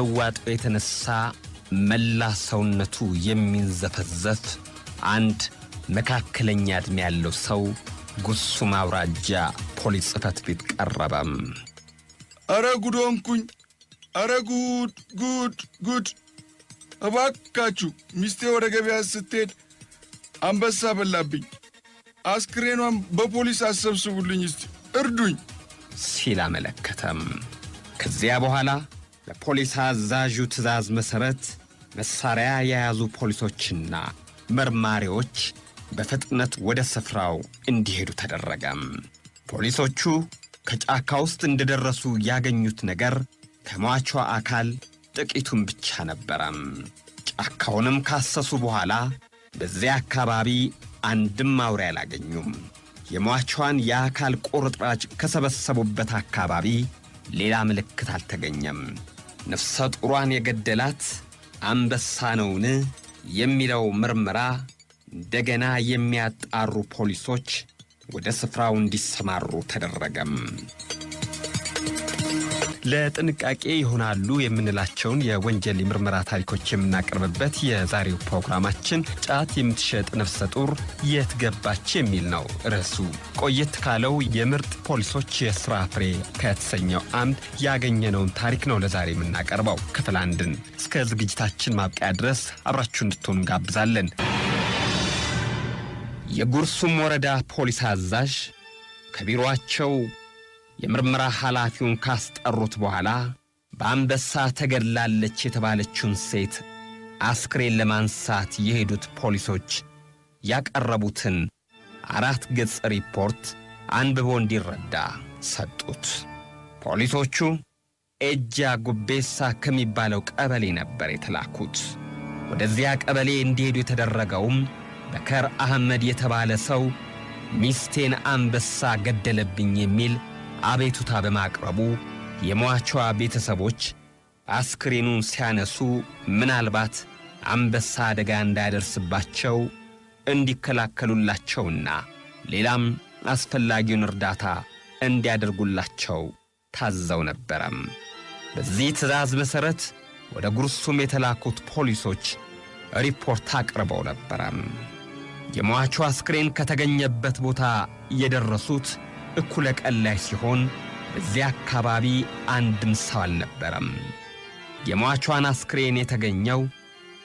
ከመዋጡ የተነሳ መላ ሰውነቱ የሚንዘፈዘፍ አንድ መካከለኛ ዕድሜ ያለው ሰው ጉሱም አውራጃ ፖሊስ ጽሕፈት ቤት ቀረበም። አረ ጉድ ሆንኩኝ! አረ ጉድ ጉድ ጉድ! እባካችሁ ሚስቴ ወደ ገበያ ስትሄድ አንበሳ በላብኝ። አስክሬኗን በፖሊስ አሰብስቡልኝ፣ እስቲ እርዱኝ ሲል አመለከተም። ከዚያ በኋላ በፖሊስ አዛዡ ትዕዛዝ መሠረት መሣሪያ የያዙ ፖሊሶችና መርማሪዎች በፍጥነት ወደ ስፍራው እንዲሄዱ ተደረገም። ፖሊሶቹ ከጫካ ውስጥ እንደደረሱ ያገኙት ነገር ከሟቿ አካል ጥቂቱን ብቻ ነበረም። ጫካውንም ካሰሱ በኋላ በዚያ አካባቢ አንድም አውሬ አላገኙም። የሟቿን የአካል ቁርጥራጭ ከሰበሰቡበት አካባቢ ሌላ ምልክት አልተገኘም። ነፍሰ ጡሯን የገደላት አንበሳ ነውን የሚለው ምርመራ እንደገና የሚያጣሩ ፖሊሶች ወደ ስፍራው እንዲሰማሩ ተደረገም። ለጥንቃቄ ይሆናሉ የምንላቸውን የወንጀል የምርመራ ታሪኮች የምናቀርብበት የዛሬው ፕሮግራማችን ጫት የምትሸጥ ነፍሰ ጡር የት ገባች የሚል ነው ርዕሱ። ቆየት ካለው የምርጥ ፖሊሶች የስራ ፍሬ ከተሰኘው አምድ ያገኘነውን ታሪክ ነው ለዛሬ የምናቀርበው። ክፍል አንድን እስከ ዝግጅታችን ማብቂያ ድረስ አብራችሁ እንድትሆኑ እንጋብዛለን። የጉርሱም ወረዳ ፖሊስ አዛዥ ከቢሮአቸው የምርመራ ኃላፊውን ካስጠሩት በኋላ በአንበሳ ተገድላለች የተባለችውን ሴት አስክሬን ለማንሳት የሄዱት ፖሊሶች ያቀረቡትን አራት ገጽ ሪፖርት አንብቦ እንዲረዳ ሰጡት። ፖሊሶቹ ኤጃ ጉቤሳ ከሚባለው ቀበሌ ነበር የተላኩት። ወደዚያ ቀበሌ እንዲሄዱ የተደረገውም በከር አህመድ የተባለ ሰው ሚስቴን አንበሳ ገደለብኝ የሚል አቤቱታ በማቅረቡ የሟቿ ቤተሰቦች አስክሬኑን ሲያነሱ ምናልባት አንበሳ አደጋ እንዳያደርስባቸው እንዲከላከሉላቸውና ሌላም አስፈላጊውን እርዳታ እንዲያደርጉላቸው ታዘው ነበረም። በዚህ ትዕዛዝ መሠረት ወደ ጉርሱም የተላኩት ፖሊሶች ሪፖርት አቅርበው ነበረም። የሟቹ አስክሬን ከተገኘበት ቦታ የደረሱት እኩለ ቀን ላይ ሲሆን በዚያ አካባቢ አንድም ሰው አልነበረም። የሟቿን አስክሬን የተገኘው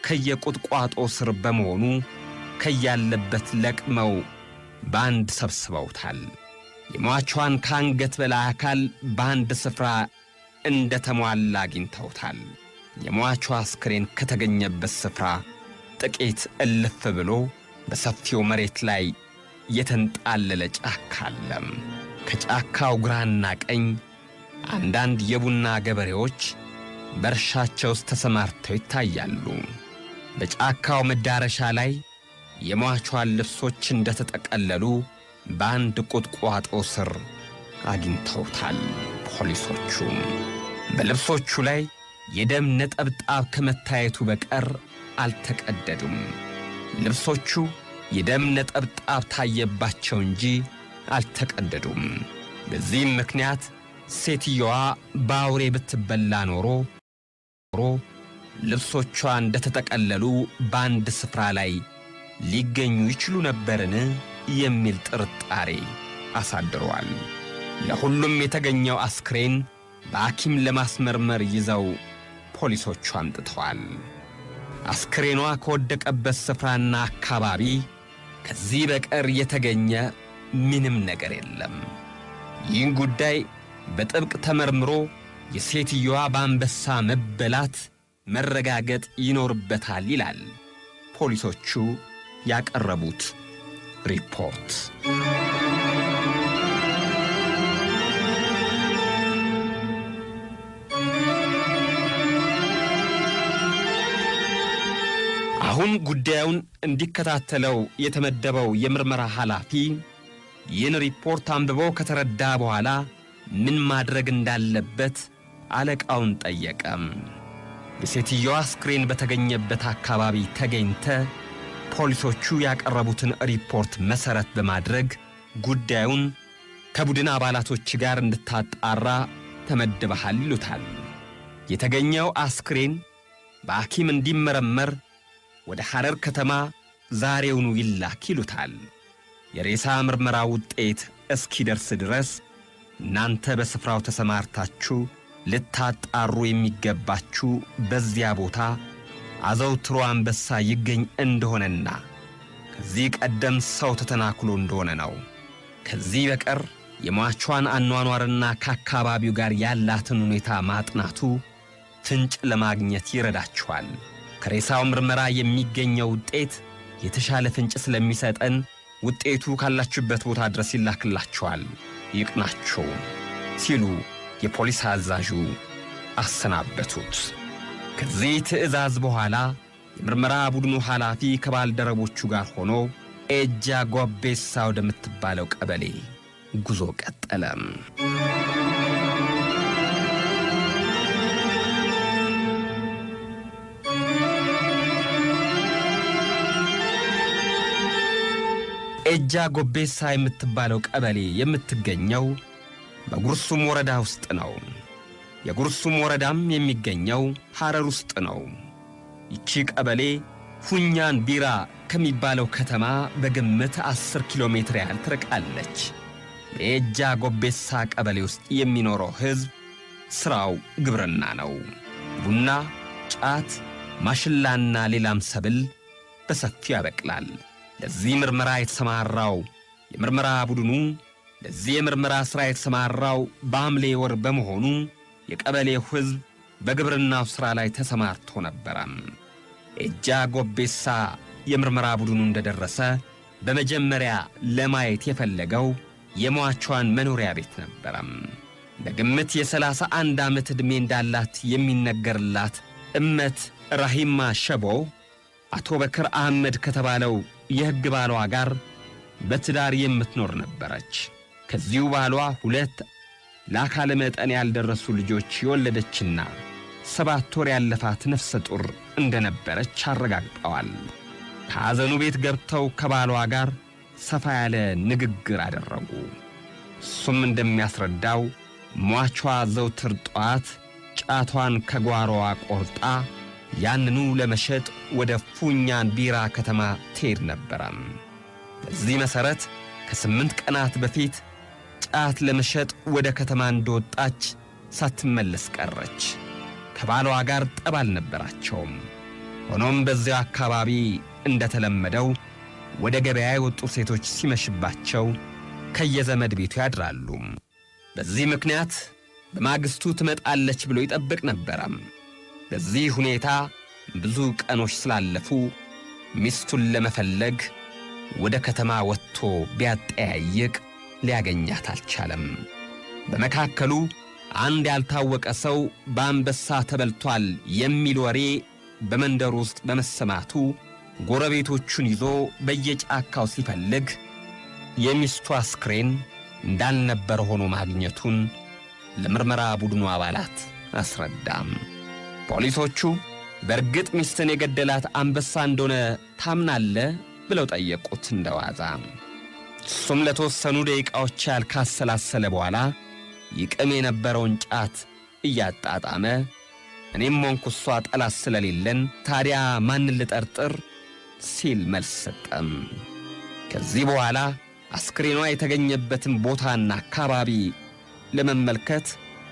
ከየቁጥቋጦ ስር በመሆኑ ከያለበት ለቅመው በአንድ ሰብስበውታል። የሟቿን ከአንገት በላይ አካል በአንድ ስፍራ እንደ ተሟላ አግኝተውታል። የሟቿ አስክሬን ከተገኘበት ስፍራ ጥቂት እልፍ ብሎ በሰፊው መሬት ላይ የተንጣለለ ጫካ አለም። ከጫካው ግራና ቀኝ አንዳንድ የቡና ገበሬዎች በእርሻቸው ውስጥ ተሰማርተው ይታያሉ። በጫካው መዳረሻ ላይ የሟቿን ልብሶች እንደተጠቀለሉ በአንድ ቁጥቋጦ ስር አግኝተውታል። ፖሊሶቹ በልብሶቹ ላይ የደም ነጠብጣብ ከመታየቱ በቀር አልተቀደዱም። ልብሶቹ የደም ነጠብጣብ ታየባቸው እንጂ አልተቀደዱም። በዚህም ምክንያት ሴትየዋ በአውሬ ብትበላ ኖሮ ኖሮ ልብሶቿ እንደተጠቀለሉ በአንድ ስፍራ ላይ ሊገኙ ይችሉ ነበርን የሚል ጥርጣሬ አሳድሯል። ለሁሉም የተገኘው አስክሬን በሐኪም ለማስመርመር ይዘው ፖሊሶቹ አምጥተዋል። አስክሬኗ ከወደቀበት ስፍራና አካባቢ ከዚህ በቀር የተገኘ ምንም ነገር የለም። ይህን ጉዳይ በጥብቅ ተመርምሮ የሴትየዋ በአንበሳ መበላት መረጋገጥ ይኖርበታል ይላል ፖሊሶቹ ያቀረቡት ሪፖርት። አሁን ጉዳዩን እንዲከታተለው የተመደበው የምርመራ ኃላፊ ይህን ሪፖርት አንብቦ ከተረዳ በኋላ ምን ማድረግ እንዳለበት አለቃውን ጠየቀም። የሴትየዋ አስክሬን በተገኘበት አካባቢ ተገኝተ ፖሊሶቹ ያቀረቡትን ሪፖርት መሠረት በማድረግ ጉዳዩን ከቡድን አባላቶች ጋር እንድታጣራ ተመድበሃል ይሉታል። የተገኘው አስክሬን በሐኪም እንዲመረመር ወደ ሐረር ከተማ ዛሬውኑ ይላክ ይሉታል። የሬሳ ምርመራ ውጤት እስኪደርስ ድረስ እናንተ በስፍራው ተሰማርታችሁ ልታጣሩ የሚገባችሁ በዚያ ቦታ አዘውትሮ አንበሳ ይገኝ እንደሆነና ከዚህ ቀደም ሰው ተተናክሎ እንደሆነ ነው። ከዚህ በቀር የሟቿን አኗኗርና ከአካባቢው ጋር ያላትን ሁኔታ ማጥናቱ ፍንጭ ለማግኘት ይረዳችኋል። ከሬሳው ምርመራ የሚገኘው ውጤት የተሻለ ፍንጭ ስለሚሰጠን ውጤቱ ካላችሁበት ቦታ ድረስ ይላክላችኋል። ይቅናችሁ ሲሉ የፖሊስ አዛዡ አሰናበቱት። ከዚህ ትዕዛዝ በኋላ የምርመራ ቡድኑ ኃላፊ ከባልደረቦቹ ጋር ሆኖ ኤጃ ጓቤሳ ወደምትባለው ቀበሌ ጉዞ ቀጠለም። ኤጃ ጎቤሳ የምትባለው ቀበሌ የምትገኘው በጉርሱም ወረዳ ውስጥ ነው። የጉርሱም ወረዳም የሚገኘው ሐረር ውስጥ ነው። ይቺ ቀበሌ ፉኛን ቢራ ከሚባለው ከተማ በግምት አስር ኪሎ ሜትር ያህል ትርቃለች። የኤጃ ጎቤሳ ቀበሌ ውስጥ የሚኖረው ሕዝብ ሥራው ግብርና ነው። ቡና፣ ጫት፣ ማሽላና ሌላም ሰብል በሰፊው ያበቅላል። ለዚህ ምርመራ የተሰማራው የምርመራ ቡድኑ ለዚህ የምርመራ ሥራ የተሰማራው በሐምሌ ወር በመሆኑ የቀበሌው ሕዝብ በግብርናው ሥራ ላይ ተሰማርቶ ነበረም። ኤጃ ጎቤሳ የምርመራ ቡድኑ እንደደረሰ በመጀመሪያ ለማየት የፈለገው የሟቿን መኖሪያ ቤት ነበረም። በግምት የሰላሳ አንድ ዓመት ዕድሜ እንዳላት የሚነገርላት እመት ራሂማ ሸቦ አቶ በክር አህመድ ከተባለው የሕግ ባሏ ጋር በትዳር የምትኖር ነበረች። ከዚሁ ባሏ ሁለት ለአካለ መጠን ያልደረሱ ልጆች የወለደችና ሰባት ወር ያለፋት ነፍሰ ጡር እንደነበረች አረጋግጠዋል። ከሐዘኑ ቤት ገብተው ከባሏ ጋር ሰፋ ያለ ንግግር አደረጉ። እሱም እንደሚያስረዳው ሟቿ ዘውትር ጠዋት ጫቷን ከጓሮዋ ቆርጣ ያንኑ ለመሸጥ ወደ ፉኛን ቢራ ከተማ ትሄድ ነበረም። በዚህ መሠረት ከስምንት ቀናት በፊት ጫት ለመሸጥ ወደ ከተማ እንደወጣች ሳትመለስ ቀረች። ከባሏ ጋር ጠብ አልነበራቸውም። ሆኖም በዚያው አካባቢ እንደተለመደው ወደ ገበያ የወጡ ሴቶች ሲመሽባቸው ከየዘመድ ቤቱ ያድራሉ። በዚህ ምክንያት በማግስቱ ትመጣለች ብሎ ይጠብቅ ነበረም። በዚህ ሁኔታ ብዙ ቀኖች ስላለፉ ሚስቱን ለመፈለግ ወደ ከተማ ወጥቶ ቢያጠያይቅ ሊያገኛት አልቻለም። በመካከሉ አንድ ያልታወቀ ሰው በአንበሳ ተበልቷል የሚል ወሬ በመንደሩ ውስጥ በመሰማቱ ጎረቤቶቹን ይዞ በየጫካው ሲፈልግ የሚስቱ አስክሬን እንዳልነበረ ሆኖ ማግኘቱን ለምርመራ ቡድኑ አባላት አስረዳም። ፖሊሶቹ በእርግጥ ሚስትን የገደላት አንበሳ እንደሆነ ታምናለ ብለው ጠየቁት እንደዋዛ። እሱም ለተወሰኑ ደቂቃዎች ያህል ካሰላሰለ በኋላ ይቅም የነበረውን ጫት እያጣጣመ እኔም ሆንኩ እሷ ጠላት ስለሌለን ታዲያ ማንን ልጠርጥር ሲል መልስ ሰጠም። ከዚህ በኋላ አስክሬኗ የተገኘበትን ቦታና አካባቢ ለመመልከት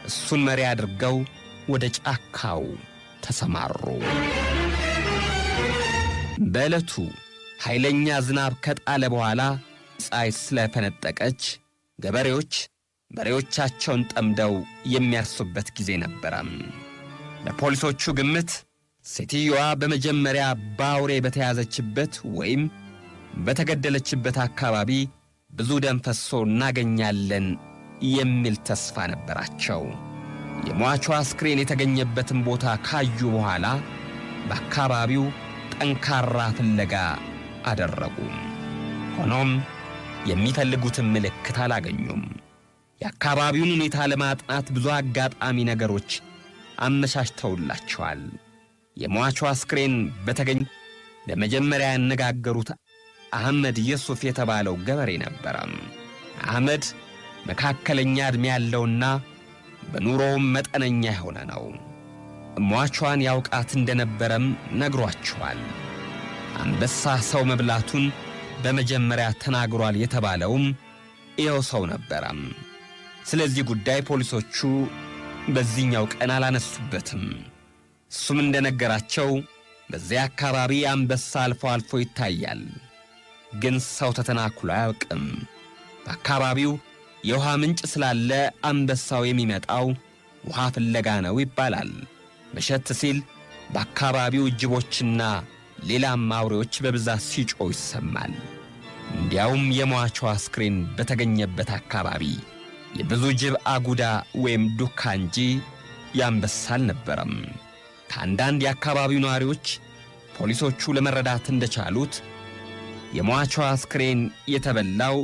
እሱን መሪ አድርገው ወደ ጫካው ተሰማሩ። በዕለቱ ኃይለኛ ዝናብ ከጣለ በኋላ ፀሐይ ስለፈነጠቀች ገበሬዎች በሬዎቻቸውን ጠምደው የሚያርሱበት ጊዜ ነበረም። ለፖሊሶቹ ግምት ሴትዮዋ በመጀመሪያ በአውሬ በተያዘችበት ወይም በተገደለችበት አካባቢ ብዙ ደም ፈሶ እናገኛለን የሚል ተስፋ ነበራቸው። የሟቿ አስክሬን የተገኘበትን ቦታ ካዩ በኋላ በአካባቢው ጠንካራ ፍለጋ አደረጉ። ሆኖም የሚፈልጉትን ምልክት አላገኙም። የአካባቢውን ሁኔታ ለማጥናት ብዙ አጋጣሚ ነገሮች አመቻችተውላቸዋል። የሟቿ አስክሬን በተገኘ ለመጀመሪያ ያነጋገሩት አህመድ የሱፍ የተባለው ገበሬ ነበረ። አህመድ መካከለኛ ዕድሜ ያለውና በኑሮውም መጠነኛ የሆነ ነው። ሟቿን ያውቃት እንደነበረም ነግሯቸዋል። አንበሳ ሰው መብላቱን በመጀመሪያ ተናግሯል የተባለውም ይኸው ሰው ነበረም። ስለዚህ ጉዳይ ፖሊሶቹ በዚህኛው ቀን አላነሱበትም። እሱም እንደነገራቸው በዚያ አካባቢ አንበሳ አልፎ አልፎ ይታያል፣ ግን ሰው ተተናክሎ አያውቅም። በአካባቢው የውሃ ምንጭ ስላለ አንበሳው የሚመጣው ውሃ ፍለጋ ነው ይባላል። መሸት ሲል በአካባቢው ጅቦችና ሌላም አውሬዎች በብዛት ሲጮህ ይሰማል። እንዲያውም የሟቿ አስክሬን በተገኘበት አካባቢ የብዙ ጅብ አጉዳ ወይም ዱካ እንጂ ያንበሳ አልነበረም። ከአንዳንድ የአካባቢው ነዋሪዎች ፖሊሶቹ ለመረዳት እንደቻሉት የሟቿ አስክሬን የተበላው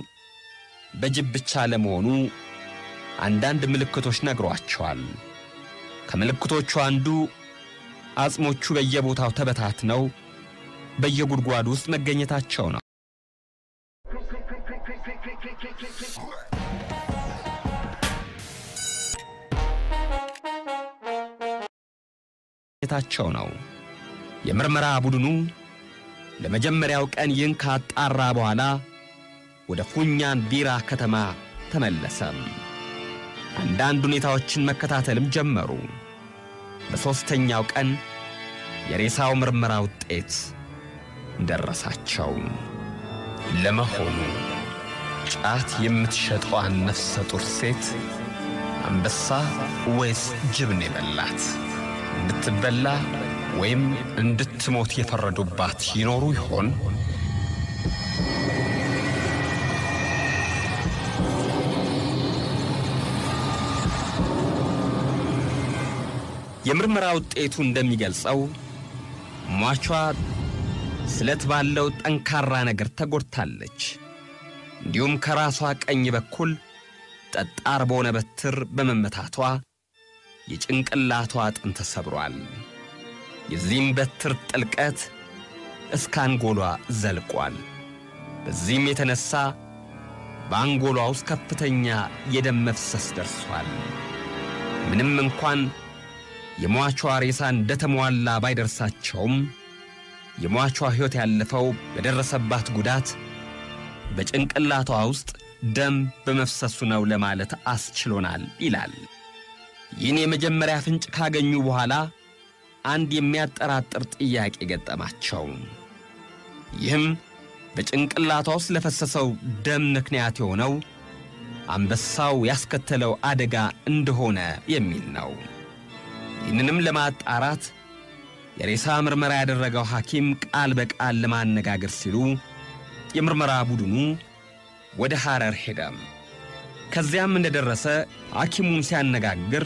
በጅብ ብቻ ለመሆኑ አንዳንድ ምልክቶች ነግሯቸዋል። ከምልክቶቹ አንዱ አጽሞቹ በየቦታው ተበታትነው በየጉድጓዱ ውስጥ መገኘታቸው ነው። ታቸው ነው። የምርመራ ቡድኑ ለመጀመሪያው ቀን ይህን ካጣራ በኋላ ወደ ፉኛን ቢራ ከተማ ተመለሰም። አንዳንድ ሁኔታዎችን መከታተልም ጀመሩ። በሦስተኛው ቀን የሬሳው ምርመራ ውጤት ደረሳቸው። ለመሆኑ ጫት የምትሸጠዋን ነፍሰ ጡር ሴት አንበሳ ወይስ ጅብ ነው የበላት? እንድትበላ ወይም እንድትሞት የፈረዱባት ይኖሩ ይሆን? የምርመራ ውጤቱ እንደሚገልጸው ሟቿ ስለት ባለው ጠንካራ ነገር ተጎድታለች። እንዲሁም ከራሷ ቀኝ በኩል ጠጣር በሆነ በትር በመመታቷ የጭንቅላቷ አጥንት ተሰብሯል። የዚህም በትር ጥልቀት እስከ አንጎሏ ዘልቋል። በዚህም የተነሳ በአንጎሏ ውስጥ ከፍተኛ የደም መፍሰስ ደርሷል። ምንም እንኳን የሟቿ ሬሳ እንደተሟላ ባይደርሳቸውም የሟቿ ሕይወት ያለፈው በደረሰባት ጉዳት በጭንቅላቷ ውስጥ ደም በመፍሰሱ ነው ለማለት አስችሎናል ይላል። ይህን የመጀመሪያ ፍንጭ ካገኙ በኋላ አንድ የሚያጠራጥር ጥያቄ ገጠማቸው። ይህም በጭንቅላቷ ውስጥ ለፈሰሰው ደም ምክንያት የሆነው አንበሳው ያስከተለው አደጋ እንደሆነ የሚል ነው። ይህንንም ለማጣራት የሬሳ ምርመራ ያደረገው ሐኪም ቃል በቃል ለማነጋገር ሲሉ የምርመራ ቡድኑ ወደ ሐረር ሄደም። ከዚያም እንደደረሰ ሐኪሙን ሲያነጋግር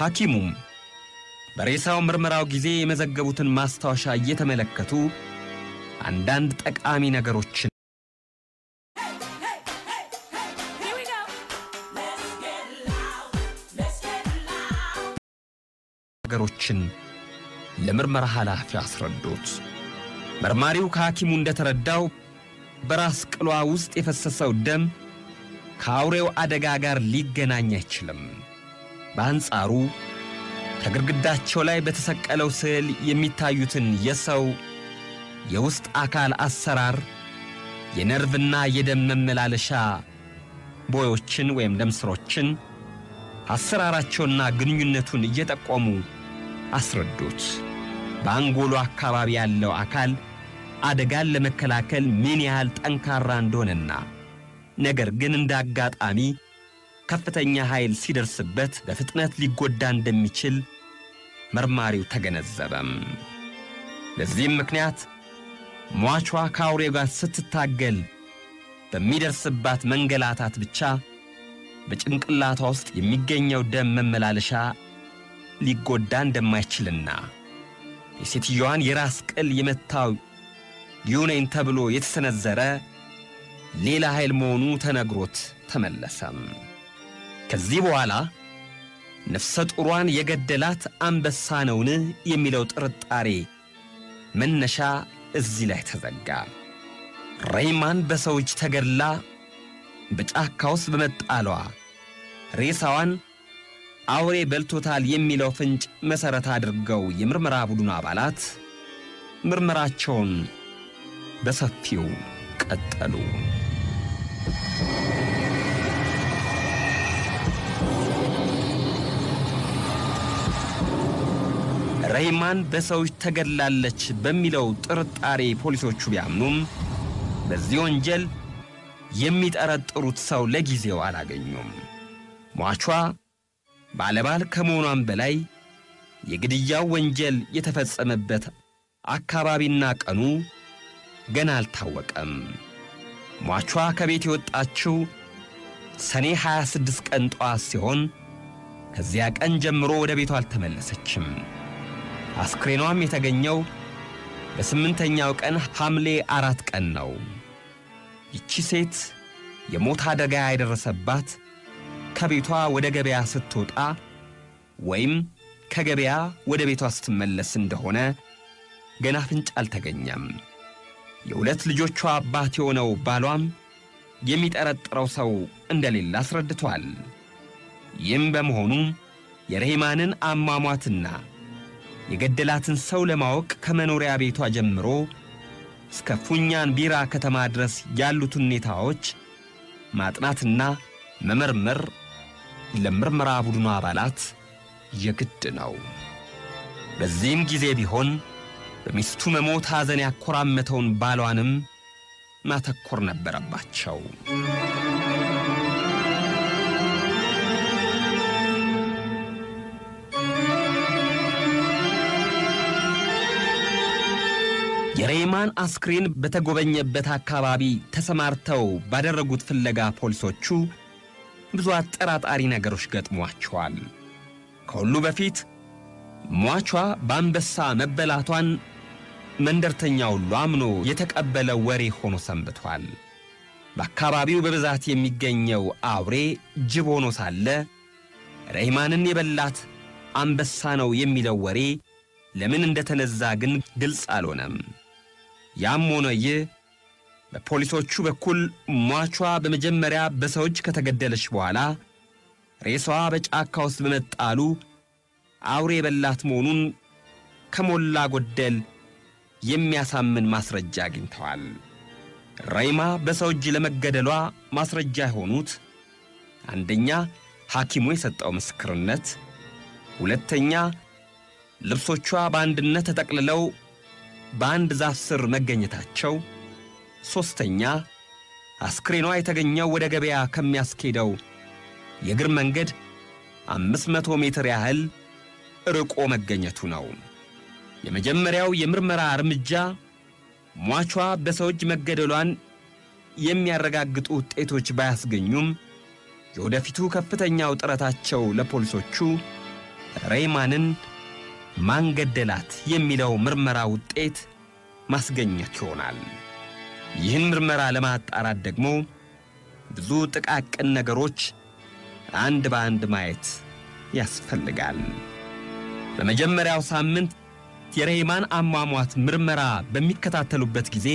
ሐኪሙም በሬሳው ምርመራው ጊዜ የመዘገቡትን ማስታወሻ እየተመለከቱ አንዳንድ ጠቃሚ ነገሮችን ነገሮችን ለምርመራ ኃላፊ አስረዱት። መርማሪው ከሐኪሙ እንደተረዳው በራስ ቅሏ ውስጥ የፈሰሰው ደም ከአውሬው አደጋ ጋር ሊገናኝ አይችልም። በአንጻሩ ከግድግዳቸው ላይ በተሰቀለው ስዕል የሚታዩትን የሰው የውስጥ አካል አሰራር የነርቭና የደም መመላለሻ ቦዮችን ወይም ደም ስሮችን አሰራራቸውና ግንኙነቱን እየጠቆሙ አስረዱት። በአንጎሉ አካባቢ ያለው አካል አደጋን ለመከላከል ምን ያህል ጠንካራ እንደሆነና ነገር ግን እንደ አጋጣሚ ከፍተኛ ኃይል ሲደርስበት በፍጥነት ሊጎዳ እንደሚችል መርማሪው ተገነዘበም። ለዚህም ምክንያት ሟቿ ከአውሬው ጋር ስትታገል በሚደርስባት መንገላታት ብቻ በጭንቅላቷ ውስጥ የሚገኘው ደም መመላለሻ ሊጎዳ እንደማይችልና የሴትዮዋን የራስ ቅል የመታው ሊሆነኝ ተብሎ የተሰነዘረ ሌላ ኃይል መሆኑ ተነግሮት ተመለሰም። ከዚህ በኋላ ነፍሰ ጡሯን የገደላት አንበሳ ነውን የሚለው ጥርጣሬ መነሻ እዚህ ላይ ተዘጋ። ሬይማን በሰው እጅ ተገድላ በጫካ ውስጥ በመጣሏ ሬሳዋን አውሬ በልቶታል የሚለው ፍንጭ መሠረት አድርገው የምርመራ ቡድኑ አባላት ምርመራቸውን በሰፊው ቀጠሉ። ረሂማን በሰዎች ተገድላለች በሚለው ጥርጣሬ ፖሊሶቹ ቢያምኑም በዚህ ወንጀል የሚጠረጥሩት ሰው ለጊዜው አላገኙም። ሟቿ ባለባል ከመሆኗም በላይ የግድያው ወንጀል የተፈጸመበት አካባቢና ቀኑ ገና አልታወቀም። ሟቿ ከቤት የወጣችው ሰኔ 26 ቀን ጠዋት ሲሆን ከዚያ ቀን ጀምሮ ወደ ቤቷ አልተመለሰችም። አስክሬኗም የተገኘው በስምንተኛው ቀን ሐምሌ አራት ቀን ነው። ይቺ ሴት የሞት አደጋ የደረሰባት ከቤቷ ወደ ገበያ ስትወጣ ወይም ከገበያ ወደ ቤቷ ስትመለስ እንደሆነ ገና ፍንጭ አልተገኘም። የሁለት ልጆቿ አባት የሆነው ባሏም የሚጠረጥረው ሰው እንደሌለ አስረድቷል። ይህም በመሆኑ የረሂማንን አሟሟትና የገደላትን ሰው ለማወቅ ከመኖሪያ ቤቷ ጀምሮ እስከ ፉኛን ቢራ ከተማ ድረስ ያሉትን ሁኔታዎች ማጥናትና መመርመር ለምርመራ ቡድኑ አባላት የግድ ነው። በዚህም ጊዜ ቢሆን በሚስቱ መሞት ሐዘን ያኮራመተውን ባሏንም ማተኮር ነበረባቸው። የሬይማን አስክሬን በተጎበኘበት አካባቢ ተሰማርተው ባደረጉት ፍለጋ ፖሊሶቹ ብዙ አጠራጣሪ ነገሮች ገጥሟቸዋል። ከሁሉ በፊት ሟቿ በአንበሳ መበላቷን መንደርተኛ ሁሉ አምኖ የተቀበለ ወሬ ሆኖ ሰንብቷል። በአካባቢው በብዛት የሚገኘው አውሬ ጅብ ሆኖ ሳለ ሬይማንን የበላት አንበሳ ነው የሚለው ወሬ ለምን እንደተነዛ ግን ግልጽ አልሆነም። ያም ሆነ ይህ በፖሊሶቹ በኩል ሟቿ በመጀመሪያ በሰዎች ከተገደለች በኋላ ሬሳዋ በጫካ ውስጥ በመጣሉ አውሬ የበላት መሆኑን ከሞላ ጎደል የሚያሳምን ማስረጃ አግኝተዋል። ሬይማ በሰው እጅ ለመገደሏ ማስረጃ የሆኑት አንደኛ ሐኪሙ የሰጠው ምስክርነት፣ ሁለተኛ ልብሶቿ በአንድነት ተጠቅልለው በአንድ ዛፍ ስር መገኘታቸው፣ ሦስተኛ አስክሬኗ የተገኘው ወደ ገበያ ከሚያስኬደው የእግር መንገድ አምስት መቶ ሜትር ያህል ርቆ መገኘቱ ነው። የመጀመሪያው የምርመራ እርምጃ ሟቿ በሰው እጅ መገደሏን የሚያረጋግጡ ውጤቶች ባያስገኙም የወደፊቱ ከፍተኛው ጥረታቸው ለፖሊሶቹ ሬይማንን ማን ገደላት የሚለው ምርመራ ውጤት ማስገኘት ይሆናል። ይህን ምርመራ ለማጣራት ደግሞ ብዙ ጥቃቅን ነገሮች አንድ በአንድ ማየት ያስፈልጋል። በመጀመሪያው ሳምንት የሬይማን አሟሟት ምርመራ በሚከታተሉበት ጊዜ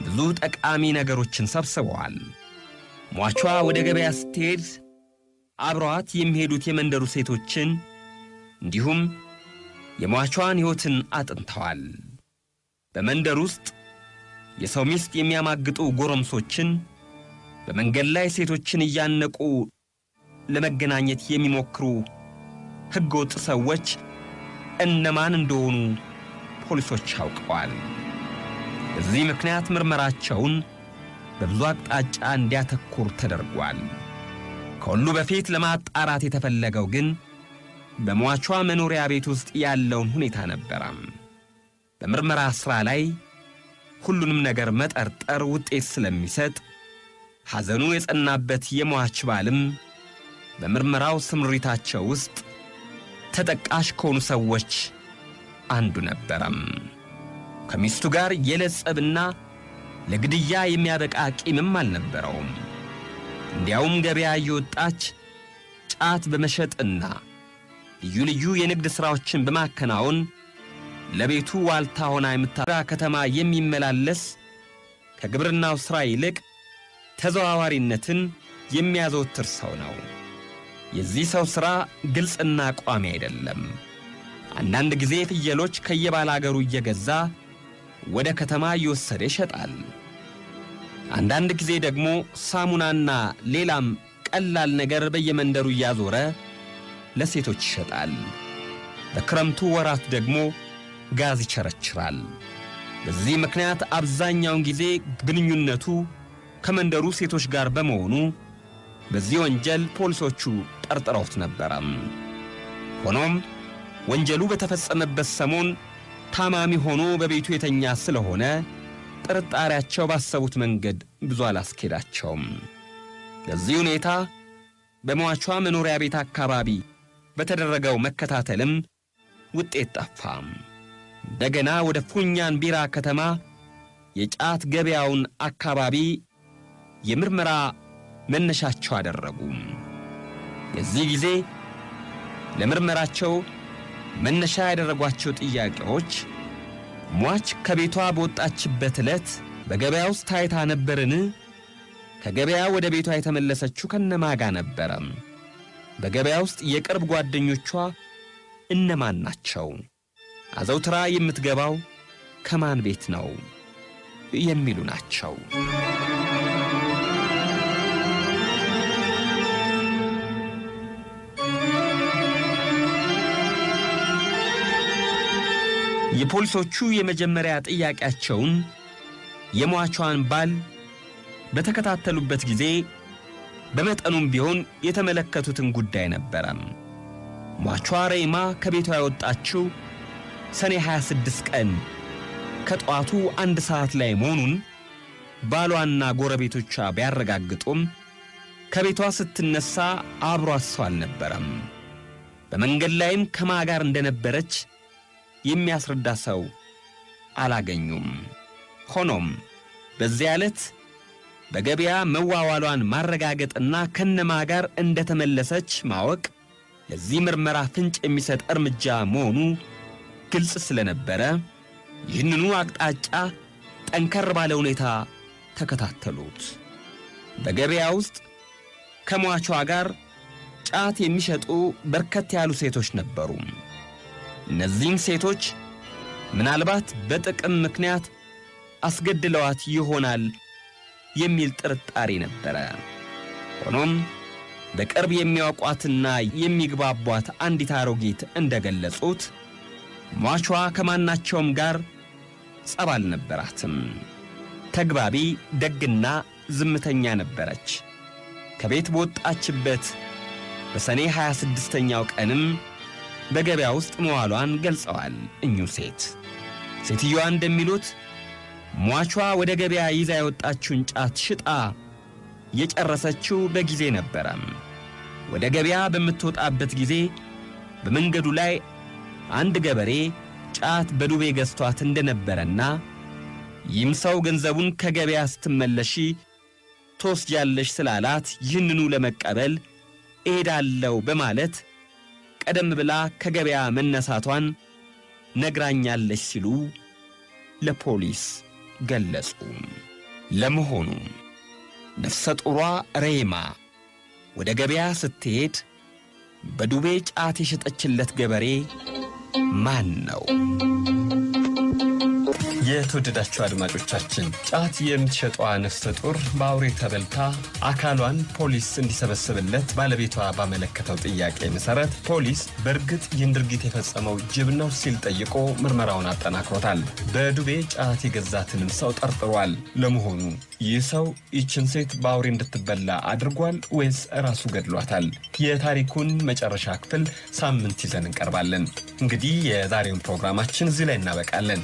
ብዙ ጠቃሚ ነገሮችን ሰብስበዋል። ሟቿ ወደ ገበያ ስትሄድ አብረዋት የሚሄዱት የመንደሩ ሴቶችን እንዲሁም የሟቿን ሕይወትን አጥንተዋል። በመንደር ውስጥ የሰው ሚስት የሚያማግጡ ጎረምሶችን፣ በመንገድ ላይ ሴቶችን እያነቁ ለመገናኘት የሚሞክሩ ሕገወጥ ሰዎች እነማን እንደሆኑ ፖሊሶች አውቀዋል። በዚህ ምክንያት ምርመራቸውን በብዙ አቅጣጫ እንዲያተኩር ተደርጓል። ከሁሉ በፊት ለማጣራት የተፈለገው ግን በሟቿ መኖሪያ ቤት ውስጥ ያለውን ሁኔታ ነበረም። በምርመራ ሥራ ላይ ሁሉንም ነገር መጠርጠር ውጤት ስለሚሰጥ ሐዘኑ የጸናበት የሟች ባልም በምርመራው ስምሪታቸው ውስጥ ተጠቃሽ ከሆኑ ሰዎች አንዱ ነበረም። ከሚስቱ ጋር የለጸብና ለግድያ የሚያበቃ ቂምም አልነበረውም። እንዲያውም ገበያ እየወጣች ጫት በመሸጥና ልዩ ልዩ የንግድ ሥራዎችን በማከናወን ለቤቱ ዋልታ ሆና የምታራ ከተማ የሚመላለስ ከግብርናው ሥራ ይልቅ ተዘዋዋሪነትን የሚያዘወትር ሰው ነው። የዚህ ሰው ሥራ ግልጽና ቋሚ አይደለም። አንዳንድ ጊዜ ፍየሎች ከየባለ አገሩ እየገዛ ወደ ከተማ እየወሰደ ይሸጣል። አንዳንድ ጊዜ ደግሞ ሳሙናና ሌላም ቀላል ነገር በየመንደሩ እያዞረ ለሴቶች ይሸጣል። በክረምቱ ወራት ደግሞ ጋዝ ይቸረችራል። በዚህ ምክንያት አብዛኛውን ጊዜ ግንኙነቱ ከመንደሩ ሴቶች ጋር በመሆኑ በዚህ ወንጀል ፖሊሶቹ ጠርጥረውት ነበረም። ሆኖም ወንጀሉ በተፈጸመበት ሰሞን ታማሚ ሆኖ በቤቱ የተኛ ስለሆነ ጥርጣሬያቸው ባሰቡት መንገድ ብዙ አላስኬዳቸውም። በዚህ ሁኔታ በሟቿ መኖሪያ ቤት አካባቢ በተደረገው መከታተልም ውጤት ጠፋ። እንደገና ወደ ፉኛን ቢራ ከተማ የጫት ገበያውን አካባቢ የምርመራ መነሻቸው አደረጉ። የዚህ ጊዜ ለምርመራቸው መነሻ ያደረጓቸው ጥያቄዎች ሟች ከቤቷ በወጣችበት ዕለት በገበያ ውስጥ ታይታ ነበርን? ከገበያ ወደ ቤቷ የተመለሰችው ከነማጋ ነበረ? በገበያ ውስጥ የቅርብ ጓደኞቿ እነማን ናቸው? አዘውትራ የምትገባው ከማን ቤት ነው? የሚሉ ናቸው። የፖሊሶቹ የመጀመሪያ ጥያቄያቸውን የሟቿን ባል በተከታተሉበት ጊዜ በመጠኑም ቢሆን የተመለከቱትን ጉዳይ ነበረ። ሟቿ ሬማ ከቤቷ የወጣችው ሰኔ 26 ቀን ከጠዋቱ አንድ ሰዓት ላይ መሆኑን ባሏና ጎረቤቶቿ ቢያረጋግጡም ከቤቷ ስትነሳ አብሯት ሰው አልነበረም። በመንገድ ላይም ከማ ጋር እንደነበረች የሚያስረዳ ሰው አላገኙም። ሆኖም በዚያ ዕለት በገበያ መዋዋሏን ማረጋገጥና ከነማ ጋር እንደተመለሰች ማወቅ ለዚህ ምርመራ ፍንጭ የሚሰጥ እርምጃ መሆኑ ግልጽ ስለነበረ ይህንኑ አቅጣጫ ጠንከር ባለ ሁኔታ ተከታተሉት። በገበያ ውስጥ ከሟቿ ጋር ጫት የሚሸጡ በርከት ያሉ ሴቶች ነበሩ። እነዚህም ሴቶች ምናልባት በጥቅም ምክንያት አስገድለዋት ይሆናል የሚል ጥርጣሬ ነበረ። ሆኖም በቅርብ የሚያውቋትና የሚግባቧት አንዲት አሮጊት እንደገለጹት ሟቿ ከማናቸውም ጋር ጸብ አልነበራትም። ተግባቢ፣ ደግና ዝምተኛ ነበረች። ከቤት በወጣችበት በሰኔ 26ኛው ቀንም በገበያ ውስጥ መዋሏን ገልጸዋል። እኙ ሴት ሴትዮዋ እንደሚሉት ሟቿ ወደ ገበያ ይዛ የወጣችውን ጫት ሽጣ የጨረሰችው በጊዜ ነበረ። ወደ ገበያ በምትወጣበት ጊዜ በመንገዱ ላይ አንድ ገበሬ ጫት በዱቤ ገዝቷት እንደነበረና ይህም ሰው ገንዘቡን ከገበያ ስትመለሺ ትወስጃለሽ ስላላት ይህንኑ ለመቀበል እሄዳለሁ በማለት ቀደም ብላ ከገበያ መነሳቷን ነግራኛለች ሲሉ ለፖሊስ ገለጹ። ለመሆኑ ነፍሰ ጡሯ ሬማ ወደ ገበያ ስትሄድ በዱቤ ጫት የሸጠችለት ገበሬ ማን ነው? የተወደዳችሁ አድማጮቻችን ጫት የምትሸጠዋ ነፍሰ ጡር በአውሬ ተበልታ አካሏን ፖሊስ እንዲሰበስብለት ባለቤቷ ባመለከተው ጥያቄ መሰረት ፖሊስ በእርግጥ ይህን ድርጊት የፈጸመው ጅብ ነው ሲል ጠይቆ ምርመራውን አጠናክሮታል። በዱቤ ጫት የገዛትንም ሰው ጠርጥሯል። ለመሆኑ ይህ ሰው ይችን ሴት በአውሬ እንድትበላ አድርጓል ወይስ ራሱ ገድሏታል? የታሪኩን መጨረሻ ክፍል ሳምንት ይዘን እንቀርባለን። እንግዲህ የዛሬውን ፕሮግራማችን እዚህ ላይ እናበቃለን።